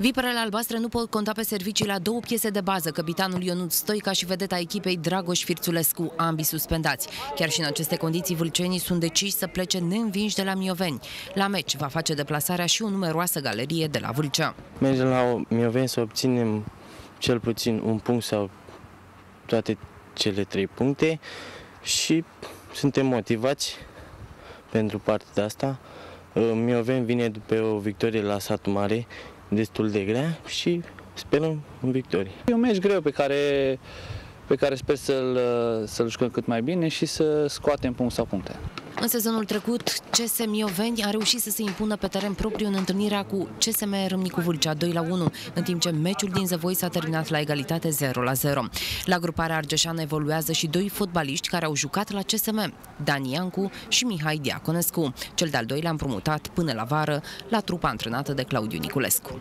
Viperele albastre nu pot conta pe servicii la două piese de bază, capitanul Ionut Stoica și vedeta echipei Dragoș Firțulescu, ambii suspendați. Chiar și în aceste condiții, vâlcenii sunt deciși să plece neînvinși de la Mioveni. La meci va face deplasarea și o numeroasă galerie de la Vâlcea. Mergem la Mioveni să obținem cel puțin un punct sau toate cele trei puncte și suntem motivați pentru partea de asta. Mioveni vine după o victorie la satul mare, destul de grea și sperăm în victorie. E un meci greu pe care, pe care sper să-l să jucăm cât mai bine și să scoatem punct sau puncte. În sezonul trecut, CS Mioveni a reușit să se impună pe teren propriu în întâlnirea cu CSM Râmnicu Vâlcea 2 la 1, în timp ce meciul din Zăvoi s-a terminat la egalitate 0 la 0. La gruparea argeșană evoluează și doi fotbaliști care au jucat la CSM, Dani Iancu și Mihai Diaconescu. Cel de-al doilea împrumutat până la vară la trupa antrenată de Claudiu Niculescu.